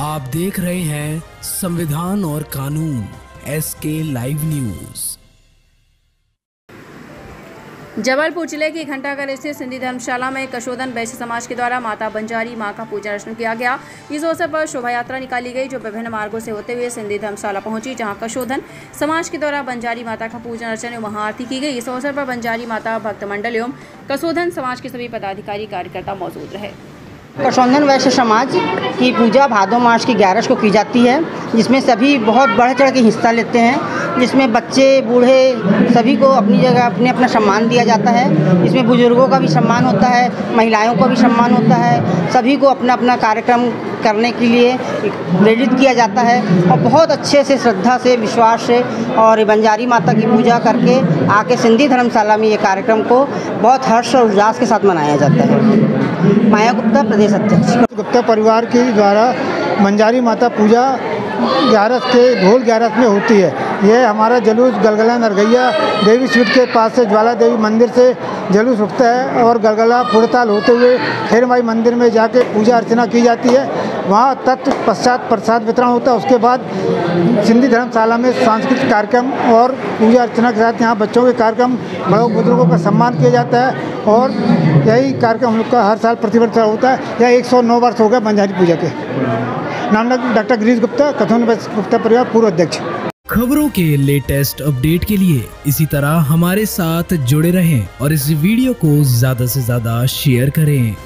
आप देख रहे हैं संविधान और कानून एस के लाइव न्यूज़ जबलपुर ज़िले की घंटाघर स्थित सिंधी धर्मशाला में कशोधन वैश्य समाज के द्वारा माता बंजारी, माँ का पूजा अर्चन किया गया। इस अवसर पर शोभा यात्रा निकाली गई, जो विभिन्न मार्गों से होते हुए सिंधी धर्मशाला पहुँची, जहाँ कशोधन समाज के द्वारा बंजारी माता का पूजन अर्चन एवं महाआरती की गई। इस अवसर पर बंजारी माता, भक्त मंडल एवं कशोधन समाज के सभी पदाधिकारी, कार्यकर्ता मौजूद रहे। कशौंधन वैश्य समाज की पूजा भादो मास की ग्यारह को की जाती है, जिसमें सभी बहुत बढ़ चढ़ के हिस्सा लेते हैं। जिसमें बच्चे, बूढ़े सभी को अपनी जगह, अपने अपना सम्मान दिया जाता है। इसमें बुज़ुर्गों का भी सम्मान होता है, महिलाओं का भी सम्मान होता है। सभी को अपना अपना कार्यक्रम करने के लिए प्रेरित किया जाता है और बहुत अच्छे से, श्रद्धा से, विश्वास से और बंजारी माता की पूजा करके आके सिंधी धर्मशाला में ये कार्यक्रम को बहुत हर्ष और उल्लास के साथ मनाया जाता है। माया गुप्ता प्रदेश अध्यक्ष। गुप्ता परिवार के द्वारा बंजारी माता पूजा ग्यारस के ढोल ग्यारस में होती है। यह हमारा जलूस गलगला नरगैया देवी स्वीट के पास से ज्वाला देवी मंदिर से जलूस उठता है और गलगला फुड़ताल होते हुए खेर माई मंदिर में जाके पूजा अर्चना की जाती है। वहाँ तत्व पश्चात प्रसाद वितरण होता है। उसके बाद सिंधी धर्मशाला में सांस्कृतिक कार्यक्रम और पूजा अर्चना के साथ यहाँ बच्चों के कार्यक्रम बड़ों बुज़ुर्गों का सम्मान किया जाता है। और यही कार्यक्रम हम लोग का हर साल प्रतिवर्ष होता है। यह एक सौ नौ वर्ष हो गया बंजारी पूजा के। नाम डॉक्टर गिरीश गुप्ता, कथन गुप्ता परिवार, पूर्व अध्यक्ष। खबरों के लेटेस्ट अपडेट के लिए इसी तरह हमारे साथ जुड़े रहें और इस वीडियो को ज़्यादा से ज़्यादा शेयर करें।